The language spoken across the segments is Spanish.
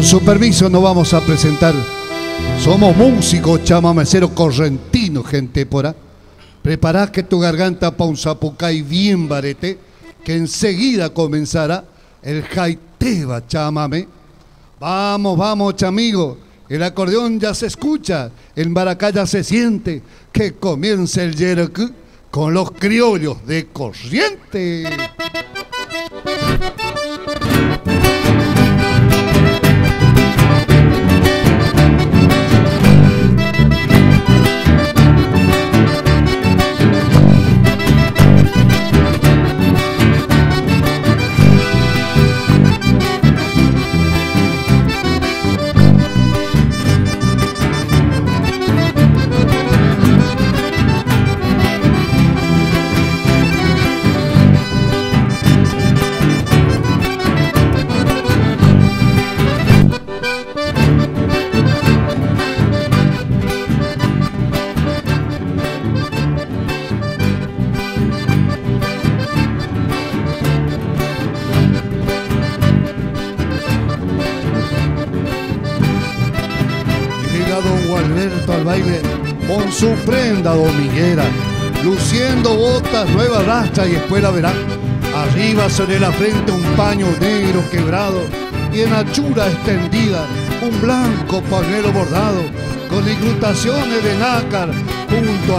Con su permiso nos vamos a presentar. Somos músicos chamameceros correntinos, gente por Prepará que tu garganta pa' un zapucay bien barete, que enseguida comenzará el jaiteba chamame. Vamos, vamos, chamigo. El acordeón ya se escucha, el maracá ya se siente, que comience el yeroku con los criollos de corriente. Su prenda dominguera, luciendo botas, nueva rastra y espuela verá. Arriba sobre la frente un paño negro quebrado y en achura extendida un blanco pañuelo bordado con incrustaciones de nácar junto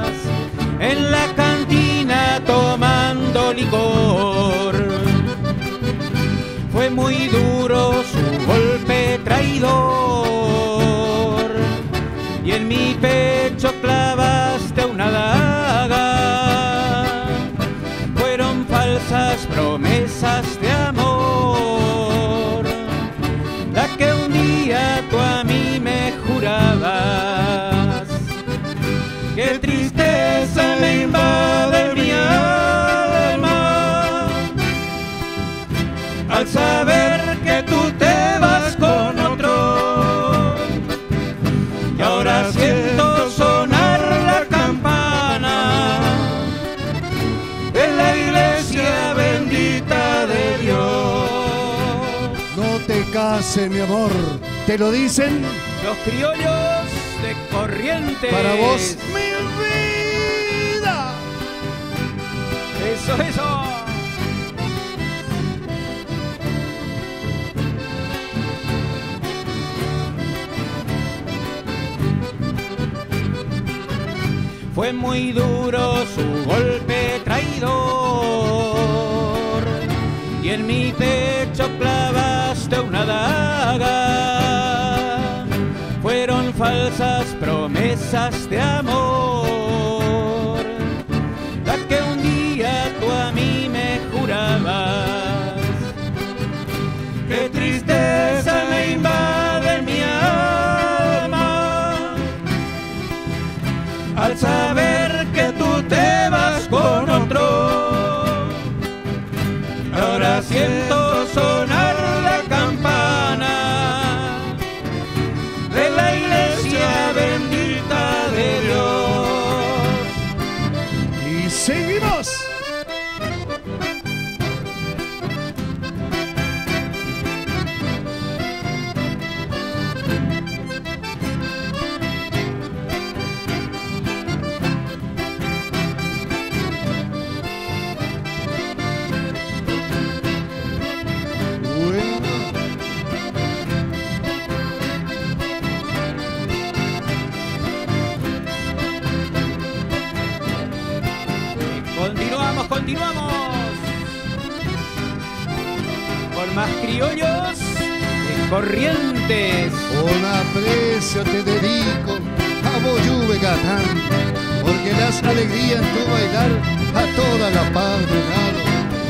su cabello campán. mi amor. ¿Te lo dicen? Los criollos de corriente. Para vos, mi vida. Eso, eso. Fue muy duro su golpe traidor promesas de amor, Continuamos. Con más criollos de corrientes. Un aprecio te dedico a Boyuve Gatán, porque das alegría en tu bailar a toda la lado.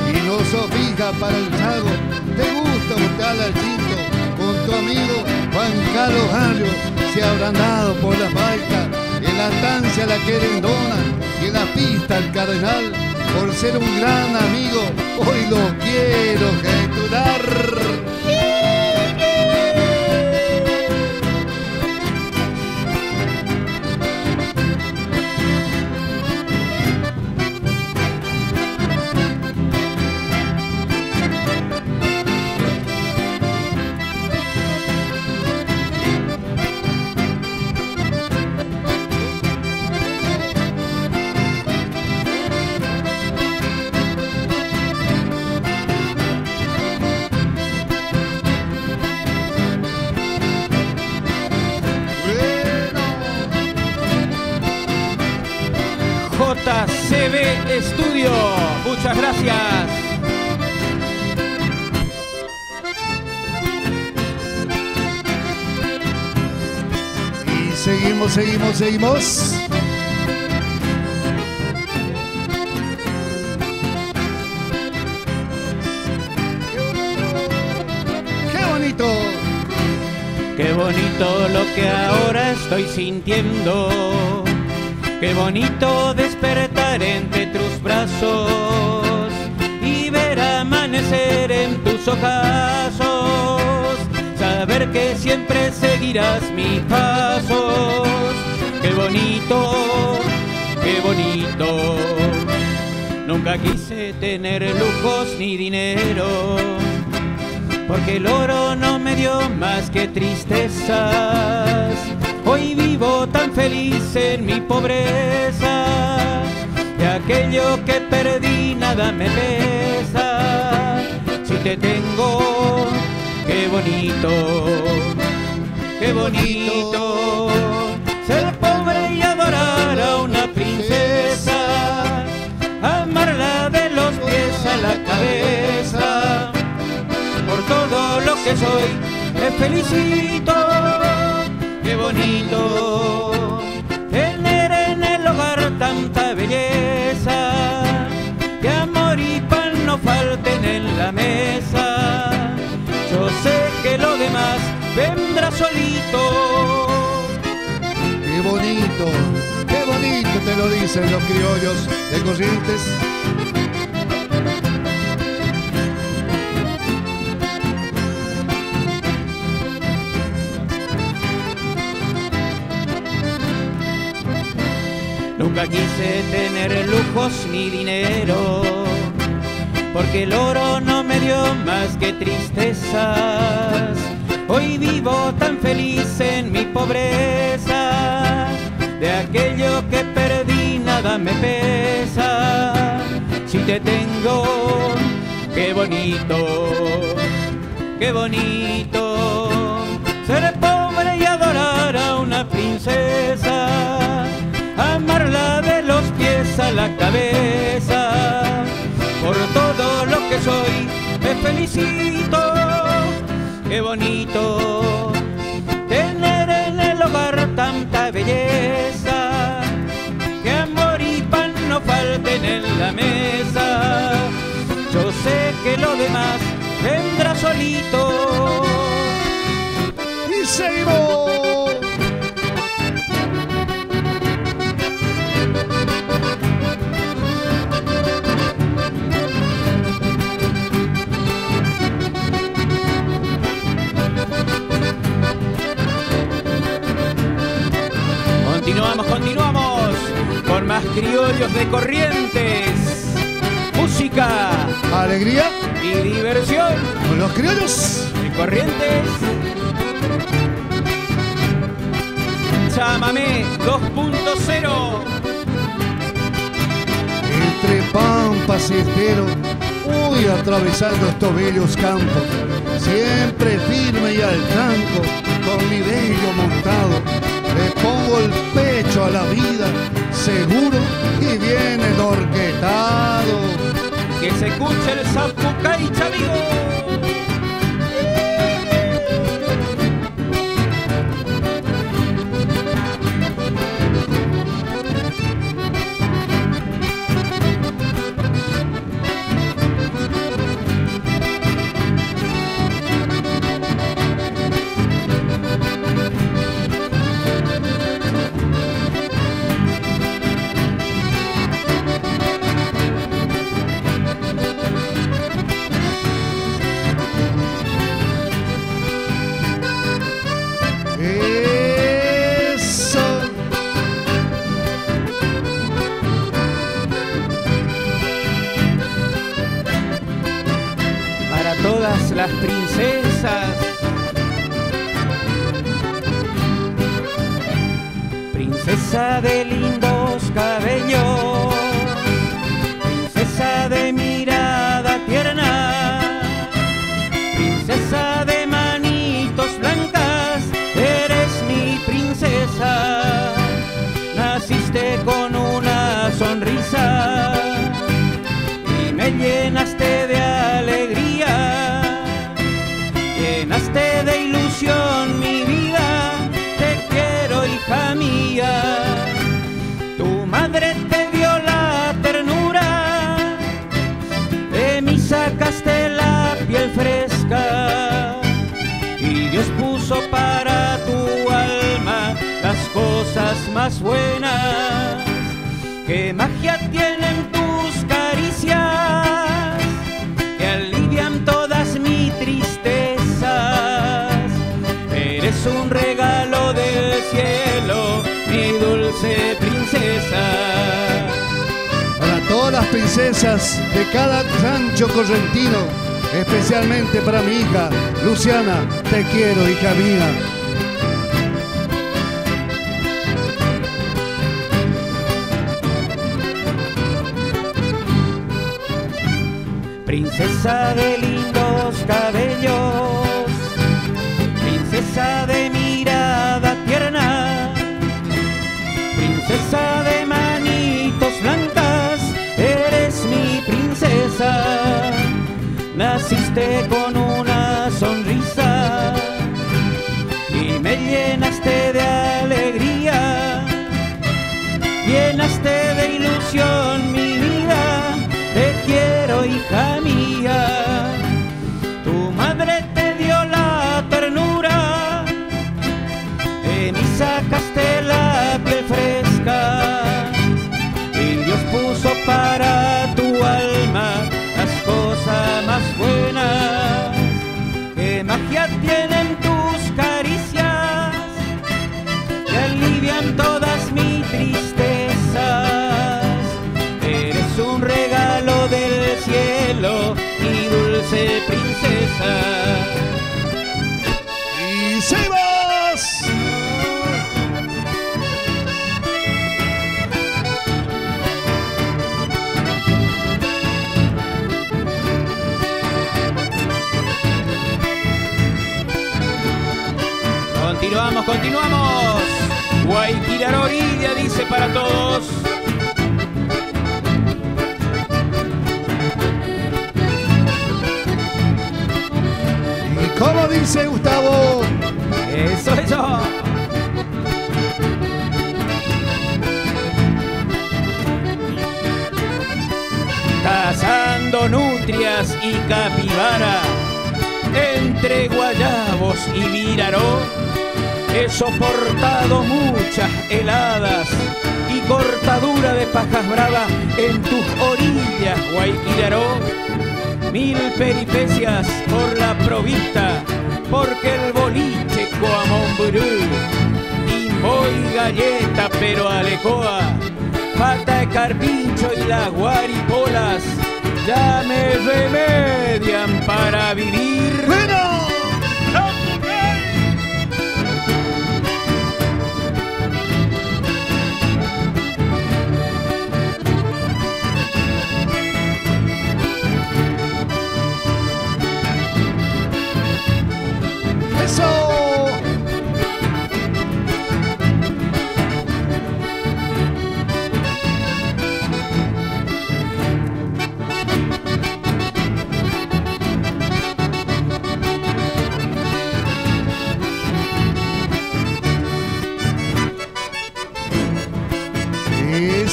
Y no fija para el trago, te gusta botar al tinto con tu amigo Juan Carlos Barrio, se habrán dado por las baicas, en la estancia la querendona y en la pista el cardenal, por ser un gran amigo, hoy lo quiero ejecutar. Seguimos, seguimos, seguimos. ¡Qué bonito! Qué bonito lo que ahora estoy sintiendo. Qué bonito despertar entre tus brazos y ver amanecer en tus ojazos. Saber que siempre seguirás mis pasos. Qué bonito, qué bonito. Nunca quise tener lujos ni dinero porque el oro no me dio más que tristezas. Hoy vivo tan feliz en mi pobreza, de aquello que perdí nada me pesa. Si te tengo, qué bonito, qué bonito, ser pobre y adorar a una princesa, amarla de los pies a la cabeza por todo lo que soy, te felicito. Qué bonito tener en el hogar tanta belleza, que amor y pan no falten en la que lo demás vendrá solito. ¡Qué bonito! ¡Qué bonito te lo dicen los criollos de Corrientes! Nunca quise tener lujos ni dinero, porque el oro no me dio más que tristezas. Hoy vivo tan feliz en mi pobreza, de aquello que perdí nada me pesa. Si te tengo, qué bonito, qué bonito, ser pobre y adorar a una princesa amarla de los pies a la cabeza por todo lo que soy, me felicito. Qué bonito tener en el hogar tanta belleza, que amor y pan no falten en la mesa. Yo sé que lo demás vendrá solito. Y seguimos. Continuamos, continuamos con más criollos de corrientes. Música, Alegría y diversión con los criollos. de corrientes. Chámame 2.0. Entre pampas y estero, voy atravesando estos bellos campos, siempre firme y al tranco, con mi bello montado, el pecho a la vida, seguro y bien orquetado. Que se escuche el zapucay, amigo. Princesas. Princesa de lindos cabellos. Cosas más buenas. ¿Qué magia tienen tus caricias que alivian todas mis tristezas? Eres un regalo del cielo, mi dulce princesa. Para todas las princesas de cada rancho correntino, especialmente para mi hija, Luciana, te quiero, hija mía. Princesa de lindos cabellos, princesa de mirada tierna, princesa de manitos blancas, eres mi princesa. Naciste con una sonrisa y me llenaste de alegría, llenaste de ilusión princesa. ¡Y se vas! Continuamos, continuamos. Guayquiraró Oridia dice para todos. Cómo dice Gustavo? Eso, eso. Cazando nutrias y capibara, entre guayabos y viraró, he soportado muchas heladas y cortadura de pajas bravas en tus orillas, Guayquiraró. Mil peripecias por la provista, porque el boliche Coamomburú y Hoy galleta pero alecoa, falta de carpincho y las guaripolas ya me remedian para vivir. ¡Bueno!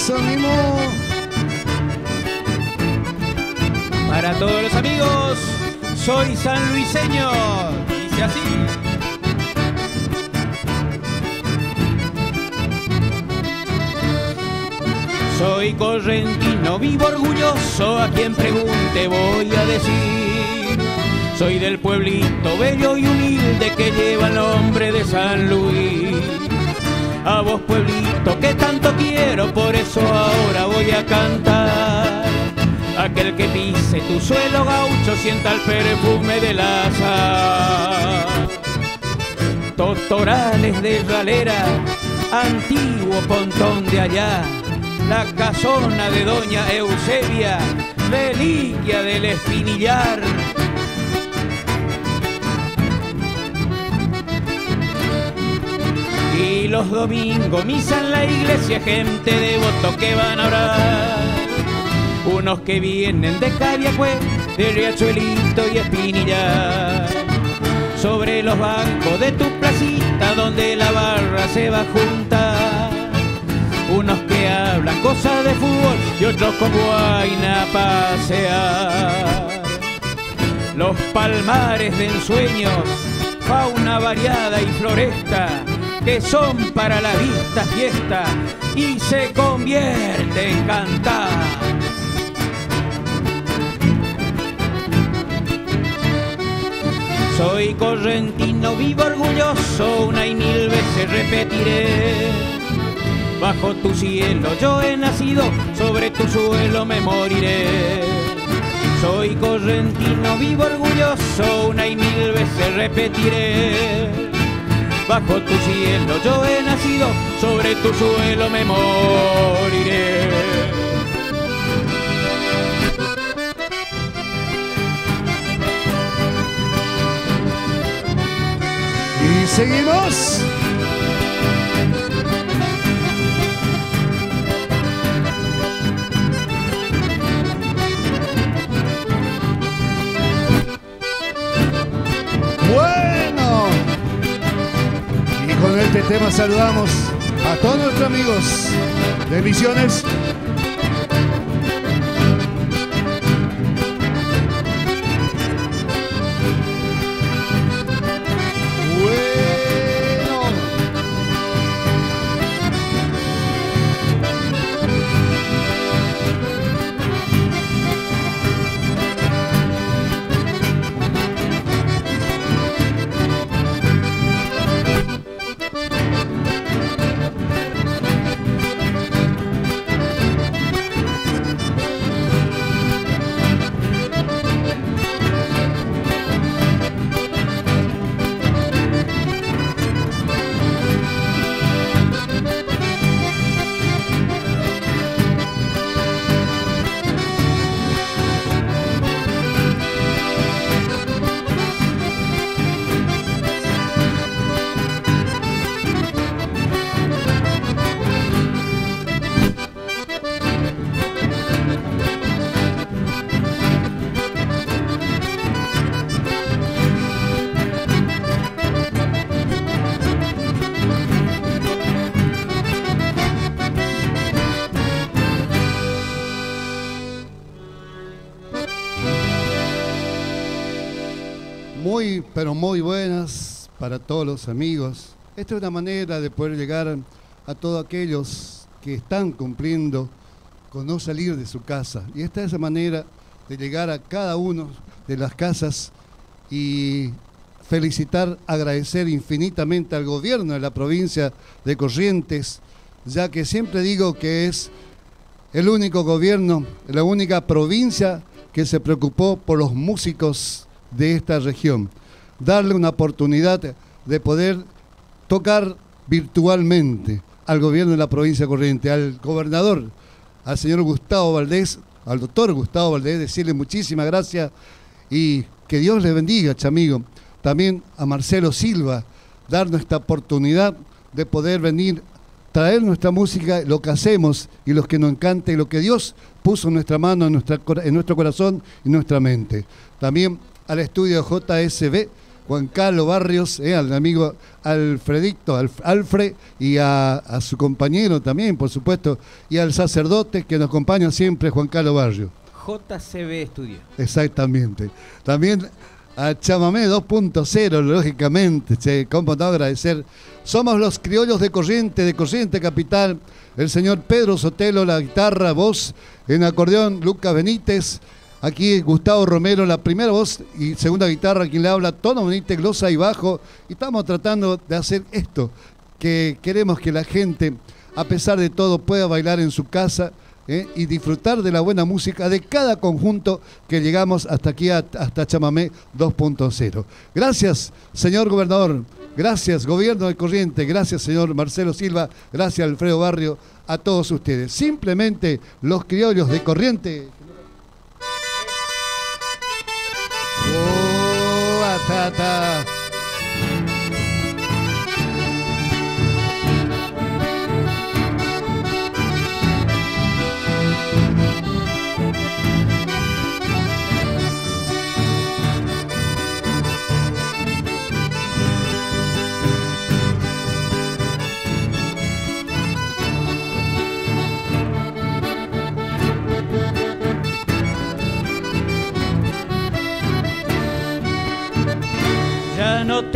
Eso. Para todos los amigos, soy San Luiseño. Dice así. Soy correntino, vivo orgulloso, a quien pregunte voy a decir. Soy del pueblito bello y humilde que lleva el nombre de San Luis. A vos pueblito que tanto quiero, por eso ahora voy a cantar. Aquel que pise tu suelo gaucho sienta el perfume del azar. Totorales de ralera, antiguo pontón de allá. La casona de doña Eusebia, reliquia del espinillar. Y los domingos misa en la iglesia, gente devoto que van a orar. Unos que vienen de Cariacue, de Riachuelito y Espinillar. Sobre los bancos de tu placita, donde la barra se va a juntar. Unos que hablan cosas de fútbol y otros con guaina a pasear. Los palmares de ensueños, fauna variada y floresta, que son para la vista fiesta y se convierte en cantar. Soy correntino, vivo orgulloso, una y mil veces repetiré. Bajo tu cielo yo he nacido, sobre tu suelo me moriré. Soy correntino, vivo orgulloso, una y mil veces repetiré. Bajo tu cielo yo he nacido, sobre tu suelo me moriré. Y seguimos. Con este tema saludamos a todos nuestros amigos de Misiones. Pero muy buenas para todos los amigos. Esta es una manera de poder llegar a todos aquellos que están cumpliendo con no salir de su casa. Y esta es la manera de llegar a cada uno de las casas y felicitar, agradecer infinitamente al gobierno de la provincia de Corrientes, ya que siempre digo que es el único gobierno, la única provincia que se preocupó por los músicos de esta región. Darle una oportunidad de poder tocar virtualmente al gobierno de la provincia de Corrientes, al gobernador, al señor Gustavo Valdés, al doctor Gustavo Valdés, decirle muchísimas gracias y que Dios le bendiga, chamigo también a Marcelo Silva, darnos esta oportunidad de poder venir, traer nuestra música, lo que hacemos y lo que nos encanta y lo que Dios puso en nuestra mano, en, nuestra, en nuestro corazón y nuestra mente. También al estudio JSB, Juan Carlos Barrios, eh, al amigo Alfredito, Alfred, y a, a, su compañero también, por supuesto, y al sacerdote que nos acompaña siempre, Juan Carlos Barrios. JCB Estudio. Exactamente. También a Chamamé 2.0, lógicamente, ¿cómo no agradecer? Somos los criollos de Corriente, de Corriente Capital, el señor Pedro Sotelo, la guitarra, voz, en acordeón, Lucas Benítez, aquí Gustavo Romero, la primera voz y segunda guitarra, quien le habla, tono Benítez, glosa y bajo, y estamos tratando de hacer esto, que queremos que la gente, a pesar de todo, pueda bailar en su casa, ¿eh? y disfrutar de la buena música de cada conjunto que llegamos hasta aquí, hasta Chamamé 2.0. Gracias, señor gobernador. Gracias, gobierno de Corriente. Gracias, señor Marcelo Silva. Gracias, Alfredo Barrio. A todos ustedes. Simplemente los criollos de Corriente. Oh, atata.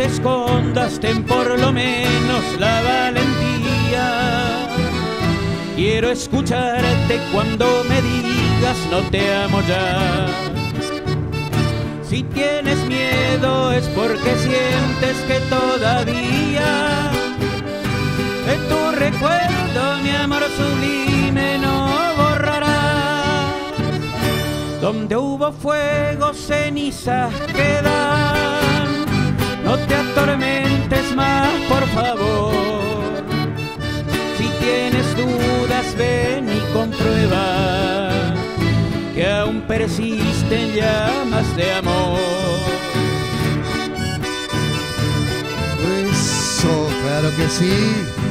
Te escondas, ten por lo menos la valentía. Quiero escucharte cuando me digas no te amo ya. Si tienes miedo es porque sientes que todavía de tu recuerdo mi amor sublime no borrará. Donde hubo fuego, cenizas quedan no te atormentes más, por favor. Si tienes dudas, ven y comprueba que aún persisten llamas de amor. Eso, claro que sí.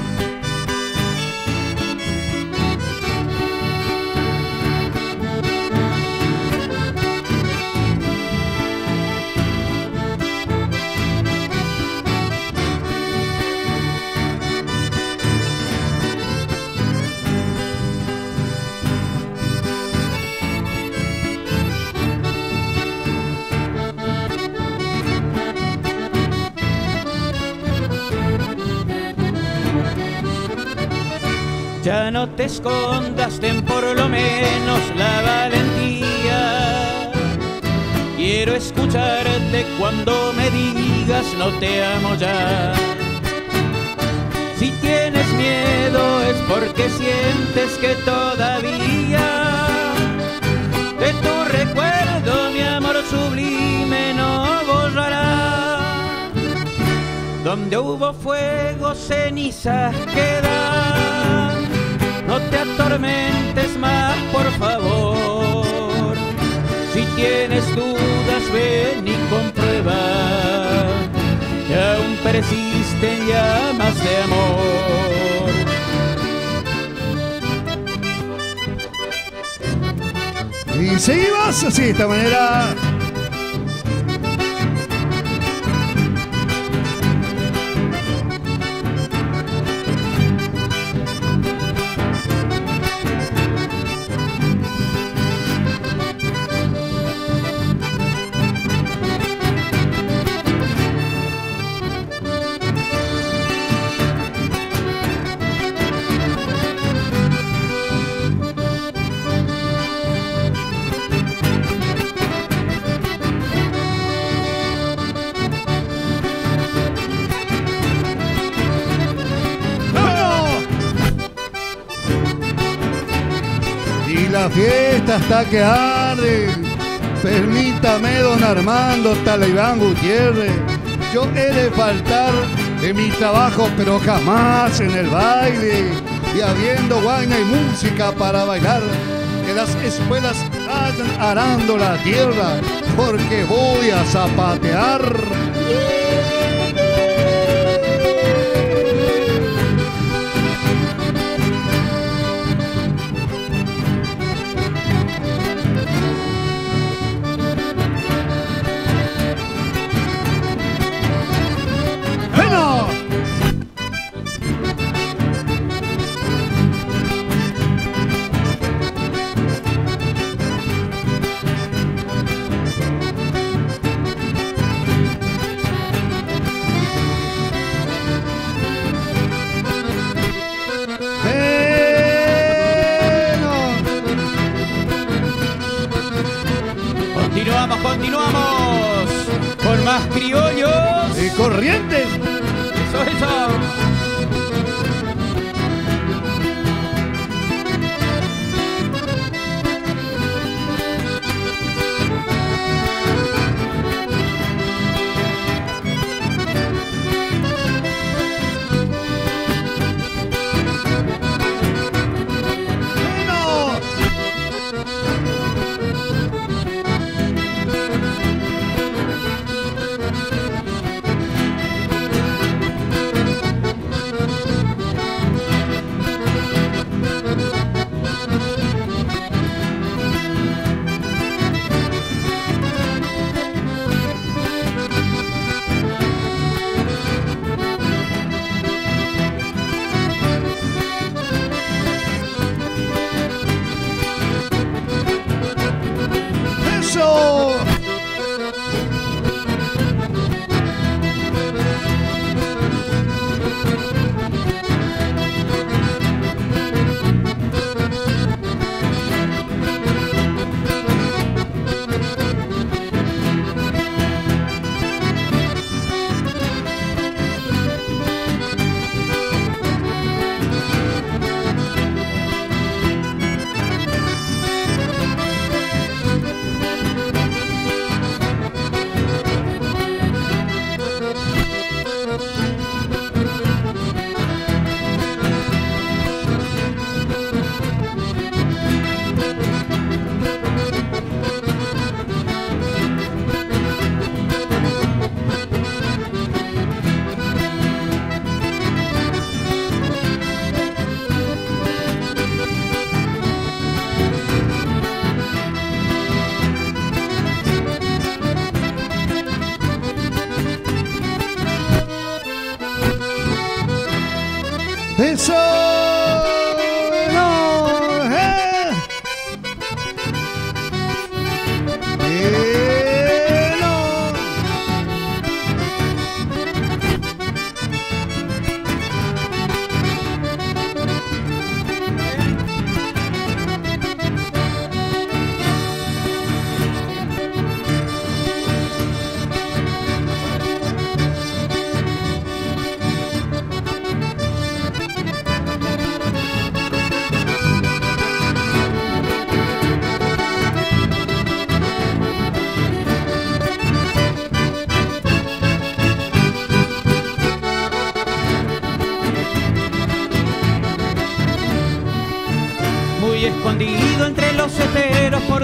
Ya no te escondas, ten por lo menos la valentía. Quiero escucharte cuando me digas no te amo ya. Si tienes miedo es porque sientes que todavía de tu recuerdo mi amor sublime no borrará. Donde hubo fuego, cenizas quedan no te atormentes más, por favor. Si tienes dudas, ven y comprueba que aún persisten llamas de amor. Y seguimos así de esta manera. Fiesta hasta que arde. Permítame, don Armando Talibán Gutiérrez. Yo he de faltar en mi trabajo, pero jamás en el baile. Y habiendo guaina y música para bailar, que las escuelas vayan arando la tierra, porque voy a zapatear. Criollos. Y corrientes. Eso, eso.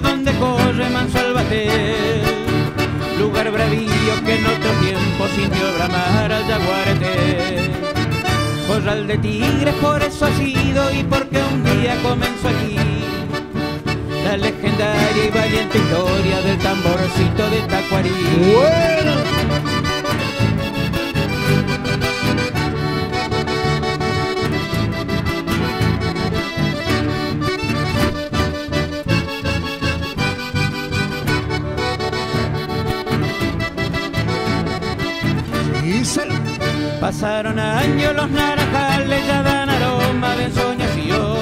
Donde corre manso. Lugar bravío que en otro tiempo sintió bramar al jaguarete. Corral de tigres por eso ha sido y porque un día comenzó aquí. La legendaria y valiente historia del tamborcito de Tacuarí. ¡Bueno! Pasaron años los naranjales ya dan aroma de ensoñación.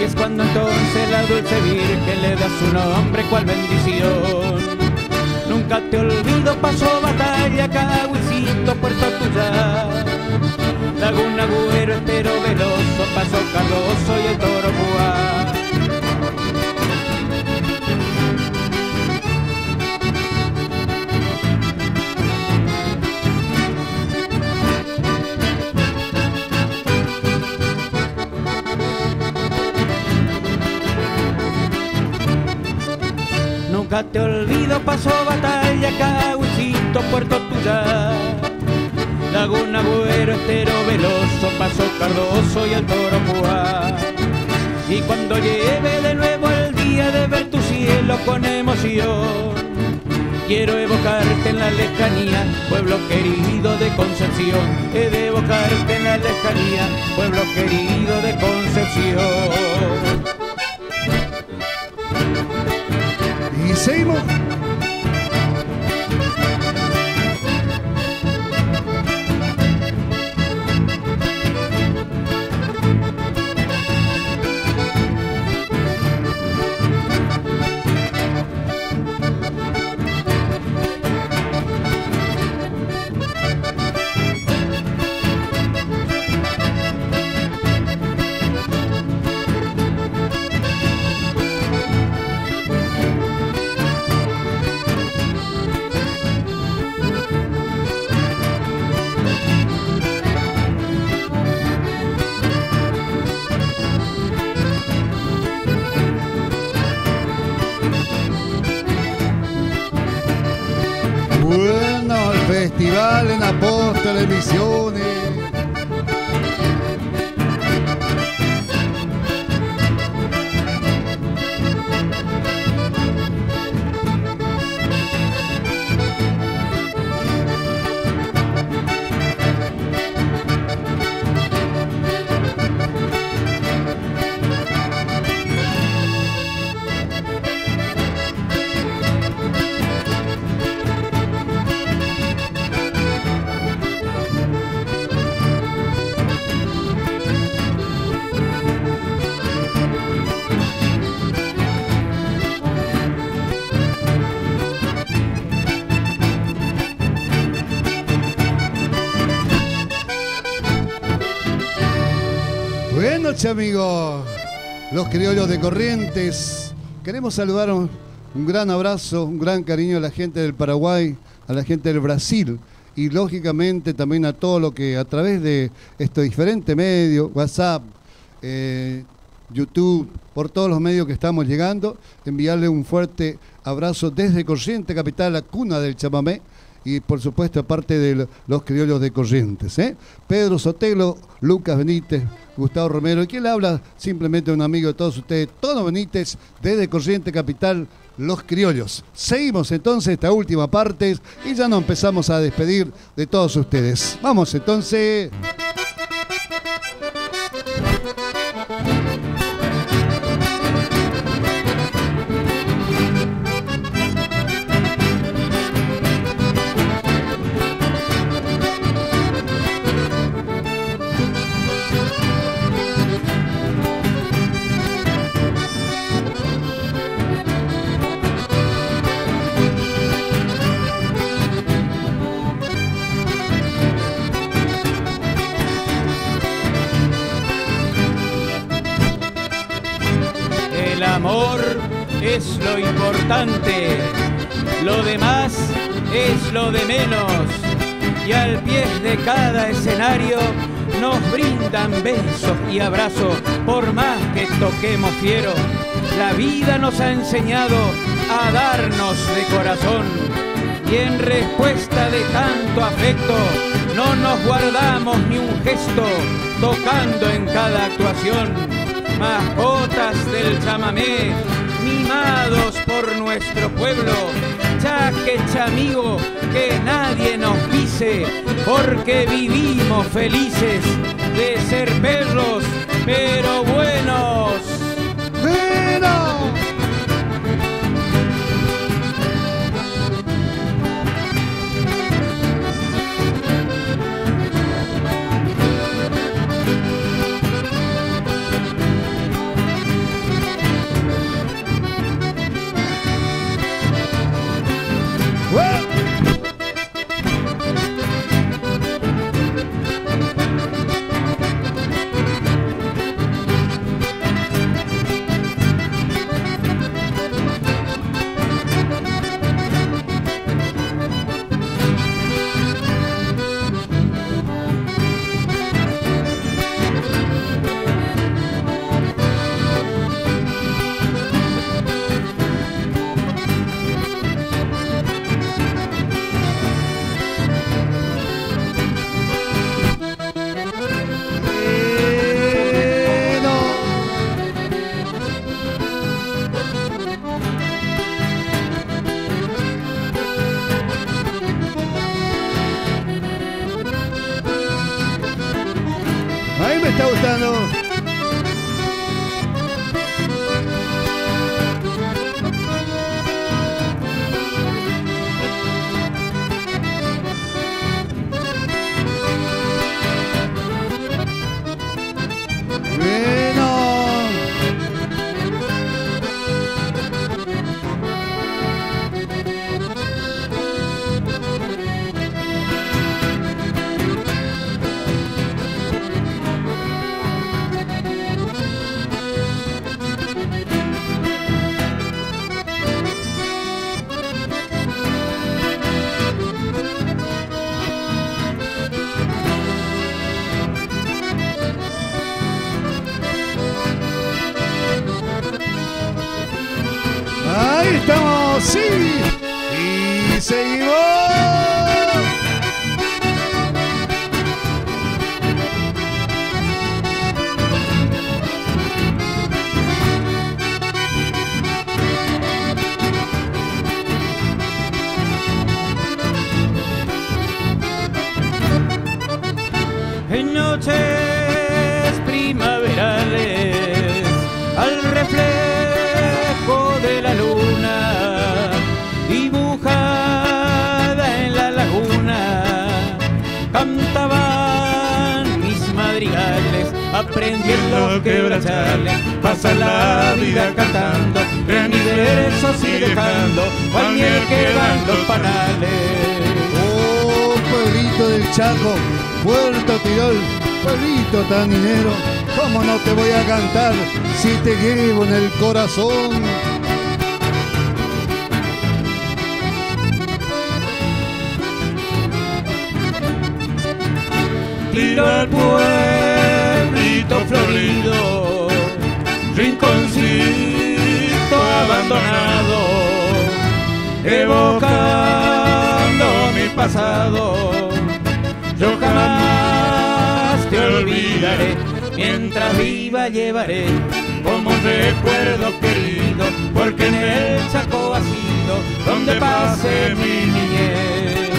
Y es cuando entonces la dulce virgen le da su nombre cual bendición. Nunca te olvido, pasó batalla, Cahuicito, Puerto Tuyá Laguna Agüero, Estero Veloso, Paso Cardoso y el Toro Buá Te olvido, pasó batalla, Caguchito, Puerto Tuya. Laguna Buero, Estero Veloso, Paso Cardoso y el Toro Juá. Y cuando lleve de nuevo el día de ver tu cielo con emoción, quiero evocarte en la lejanía, pueblo querido de Concepción. He de evocarte en la lejanía, pueblo querido de Concepción. Y festival en Apóstoles Misiones. Noches, amigos. Los criollos de Corrientes. Queremos saludar un, un gran abrazo, un gran cariño a la gente del Paraguay, a la gente del Brasil y lógicamente también a todo lo que a través de estos diferentes medios, WhatsApp, eh, YouTube, por todos los medios que estamos llegando, enviarle un fuerte abrazo desde Corrientes, capital, la cuna del chamamé, y por supuesto aparte de lo- los criollos de Corrientes. ¿eh? Pedro Sotelo, Lucas Benítez, Gustavo Romero, quien habla simplemente un amigo de todos ustedes, Tono Benítez, desde Corrientes Capital, los criollos. Seguimos entonces esta última parte y ya nos empezamos a despedir de todos ustedes. Vamos entonces. Es lo importante, lo demás es lo de menos. Y al pie de cada escenario nos brindan besos y abrazos, por más que toquemos fiero. La vida nos ha enseñado a darnos de corazón. Y en respuesta de tanto afecto, no nos guardamos ni un gesto, tocando en cada actuación mascotas del chamamé, mimados por nuestro pueblo. Chaque chamigo, que nadie nos pise, porque vivimos felices de ser perros, pero buenos. ¡Pero! sí. Y seguimos. Aprendiendo quebracharle, pasa la vida cantando, versos y dejando, cualquier que van los panales. Oh, pueblito del Chaco, Puerto Tirol, pueblito tan dinero, ¿cómo no te voy a cantar si te llevo en el corazón? Tiro al pueblo florido, rinconcito abandonado, evocando mi pasado. Yo jamás te olvidaré, mientras viva llevaré como recuerdo querido, porque en el ha sido donde pase mi niñez.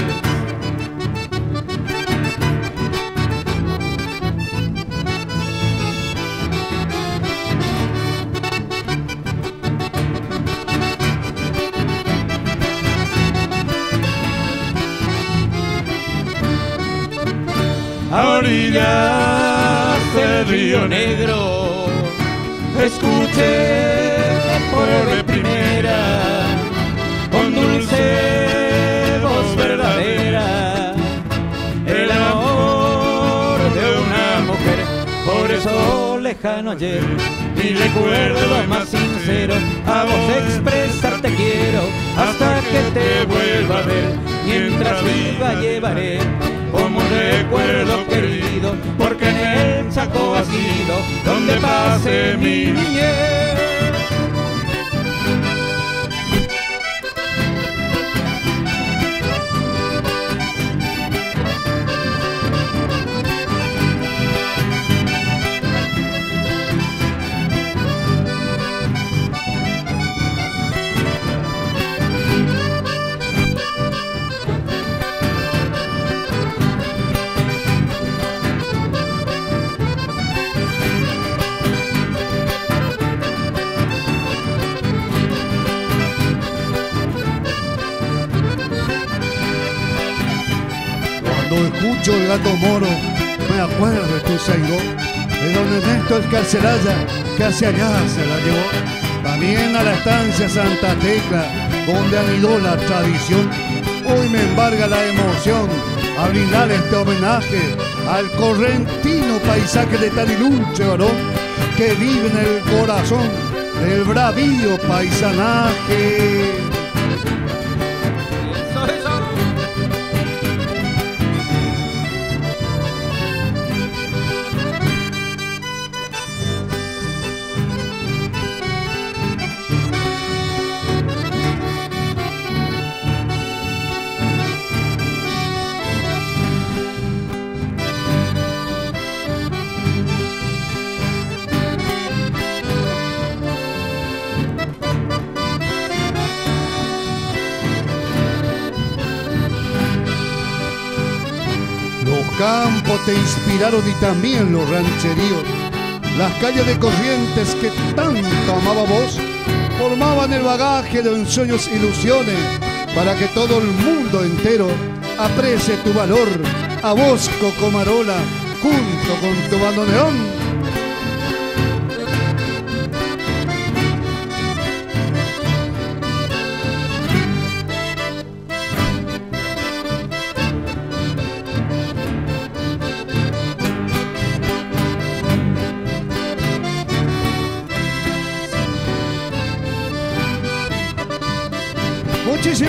A orillas del río negro. Escuché por primera, con dulce voz verdadera, el amor de una mujer. Por eso lejano ayer, mi recuerdo más sincero, a vos expresarte quiero, hasta que te vuelva a ver, mientras viva llevaré recuerdo querido, porque en el Chaco ha sido donde pase mi niñez. Escucho el gato moro, me acuerdo de tu seigo, de don Ernesto el carcelaya, que hacia allá se la llevó. También a la estancia Santa Tecla, donde anidó la tradición. Hoy me embarga la emoción a brindar este homenaje al correntino paisaje de Taliluche, varón, que vive en el corazón del bravío paisanaje. Te inspiraron y también los rancheríos. Las calles de Corrientes que tanto amaba vos formaban el bagaje de ensueños ilusiones para que todo el mundo entero aprecie tu valor a vos, Cocomarola, junto con tu bandoneón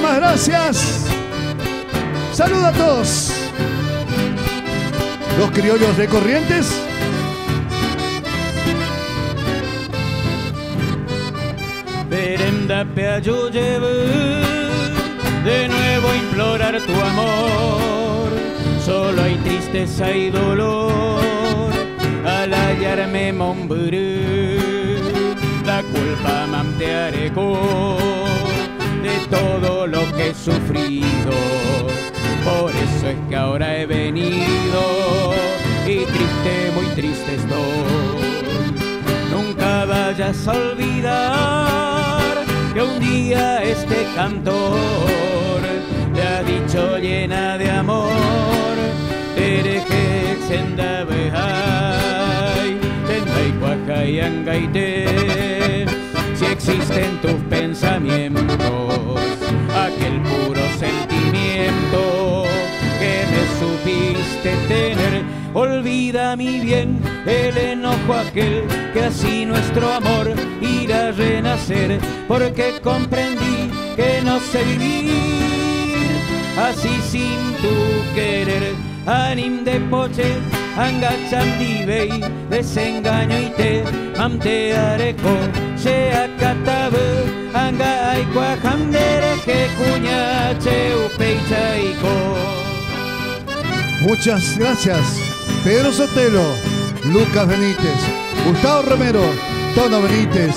Muchísimas gracias. Saludos a todos. Los criollos de Corrientes. Verenda de nuevo implorar tu amor. Solo hay tristeza y dolor al hallarme Momburú. La culpa mamtearé con de todo lo que he sufrido. Por eso es que ahora he venido y triste, muy triste estoy. Nunca vayas a olvidar que un día este cantor te ha dicho llena de amor. Tereje, senda, behai, tendai, cuaca angaite si existen tus pensamientos, Bien el enojo aquel que así nuestro amor irá a renacer, porque comprendí que no sé vivir así sin tu querer. Anim de poche, angachandibei, desengaño y te amteareko seakatabe anga aikua que cuñache Muchas gracias, Pedro Sotelo, Lucas Benítez, Gustavo Romero, Tono Benítez,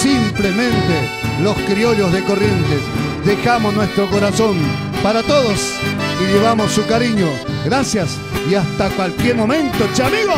simplemente los criollos de Corrientes. Dejamos nuestro corazón para todos y llevamos su cariño. Gracias y hasta cualquier momento, chamigo.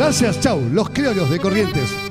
Gracias, chau, los criollos de Corrientes.